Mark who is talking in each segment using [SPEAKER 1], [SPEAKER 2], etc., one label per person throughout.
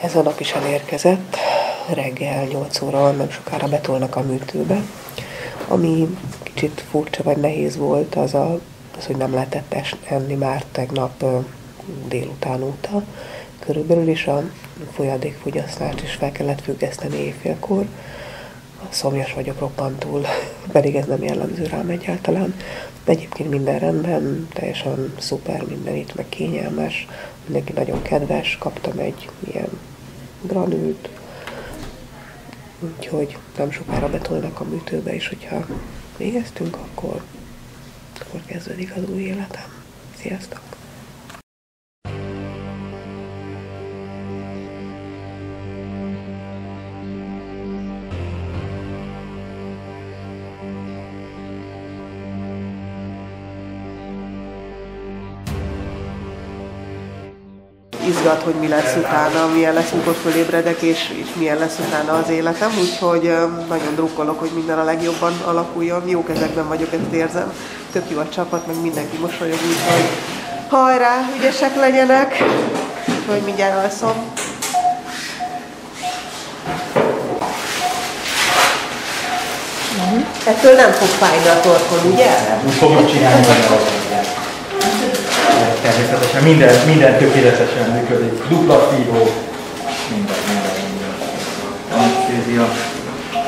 [SPEAKER 1] Ez a nap is elérkezett, reggel 8 óra nem sokára betolnak a műtőbe. Ami kicsit furcsa vagy nehéz volt, az, a, az hogy nem lehetett enni már tegnap délután óta. Körülbelül is a folyadékfogyasztást is fel kellett függeszteni éjfélkor. Szomjas vagyok roppantul, pedig ez nem jellemző rám egyáltalán. Egyébként minden rendben, teljesen szuper minden itt, meg kényelmes, mindenki nagyon kedves, kaptam egy ilyen granült, úgyhogy nem sokára betolnak a műtőbe, és hogyha végeztünk, akkor, akkor kezdődik az új életem. Sziasztok! Izgat, hogy mi lesz utána, milyen lesz, mikor fölébredek, és, és milyen lesz utána az életem, úgyhogy nagyon drukkolok, hogy minden a legjobban alakuljon. Jó kezekben vagyok, ezt érzem. Tök jó a csapat, meg mindenki mosolyog, úgyhogy hajrá, ügyesek legyenek, hogy mindjárt alszom. Ettől nem fog fájni a torkon, ugye?
[SPEAKER 2] Nem, fogom csinálni, hogy természetesen minden, minden tökéletesen működik. Dupla szívó, minden, minden, minden. Anesztézia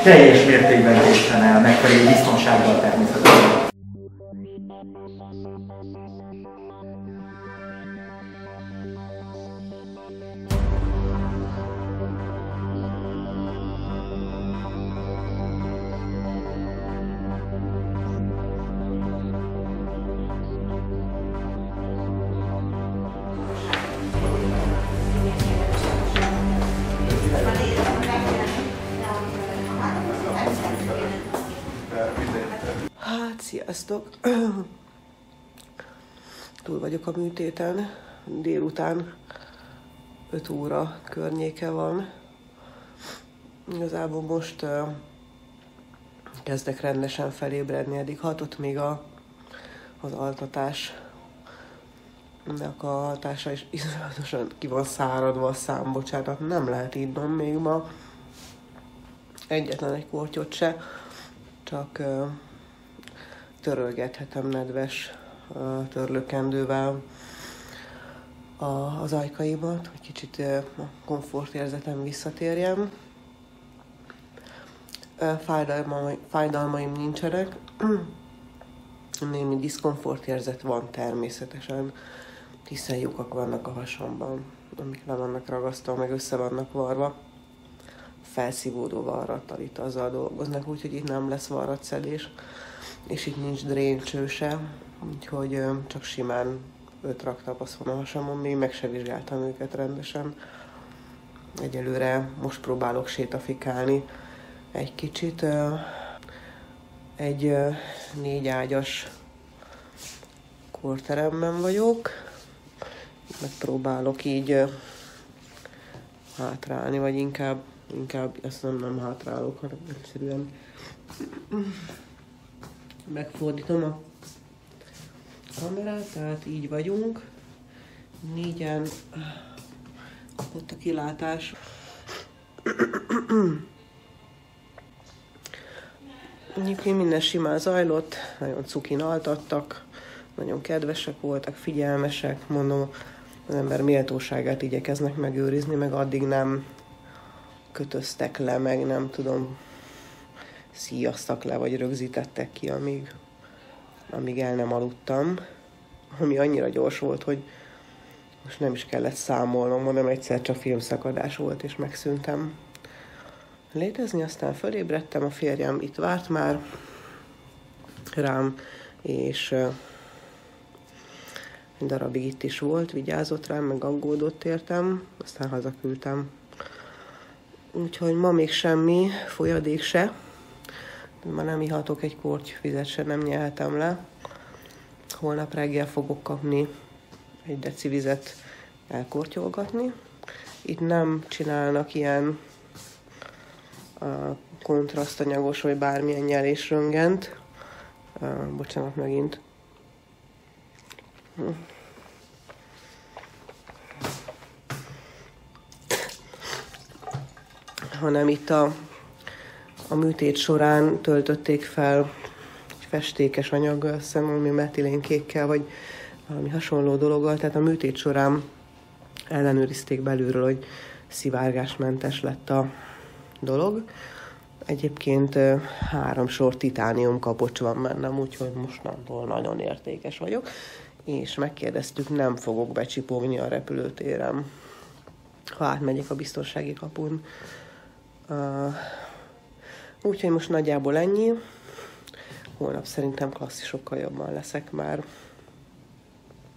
[SPEAKER 2] teljes mértékben készen el, megfelelő biztonsággal természetesen.
[SPEAKER 1] Sziasztok! Túl vagyok a műtéten. Délután 5 óra környéke van. Igazából most kezdek rendesen felébredni, eddig hatott még a, az altatás. Ennek a hatása is iszonyatosan ki van száradva a szám, bocsánat, nem lehet innom még ma. Egyetlen egy kortyot se, csak uh, törölgethetem nedves törlőkendővel az ajkaimat, hogy kicsit a komfortérzetem visszatérjen. Fájdalmaim, fájdalmaim nincsenek, némi diszkomfortérzet van természetesen, hiszen lyukak vannak a hasamban, amik le vannak ragasztva, meg össze vannak varva. Felszívódó varrattal itt azzal dolgoznak, úgyhogy itt nem lesz varratszedés és itt nincs dréncső se, úgyhogy csak simán öt raktapaszon a hasamon, még meg se vizsgáltam őket rendesen. Egyelőre most próbálok sétafikálni egy kicsit. Egy négy ágyas korteremben vagyok. Megpróbálok így hátrálni, vagy inkább, inkább ezt nem, nem hátrálok, hanem egyszerűen megfordítom a kamerát, tehát így vagyunk. Négyen ott a kilátás. Egyébként minden simán zajlott, nagyon cukin altattak, nagyon kedvesek voltak, figyelmesek, mondom, az ember méltóságát igyekeznek megőrizni, meg addig nem kötöztek le, meg nem tudom, szíjaztak le, vagy rögzítettek ki, amíg, amíg el nem aludtam. Ami annyira gyors volt, hogy most nem is kellett számolnom, hanem egyszer csak filmszakadás volt, és megszűntem létezni, aztán fölébredtem, a férjem itt várt már rám, és egy darabig itt is volt, vigyázott rám, meg aggódott értem, aztán hazaküldtem. Úgyhogy ma még semmi folyadék se, ma nem ihatok egy kortyvizet, se nem nyeltem le. Holnap reggel fogok kapni egy deci vizet elkortyolgatni. Itt nem csinálnak ilyen a kontrasztanyagos vagy bármilyen nyelésröngent. Uh, bocsánat megint. Hm. hanem itt a, a műtét során töltötték fel egy festékes anyaggal, szem, ami metilénkékkel, vagy valami hasonló dologgal, tehát a műtét során ellenőrizték belülről, hogy szivárgásmentes lett a dolog. Egyébként három sor titánium kapocs van bennem, úgyhogy mostantól nagyon értékes vagyok. És megkérdeztük, nem fogok becsipogni a repülőtéren, ha átmegyek a biztonsági kapun. Uh, úgyhogy most nagyjából ennyi. Holnap szerintem klasszisokkal jobban leszek már.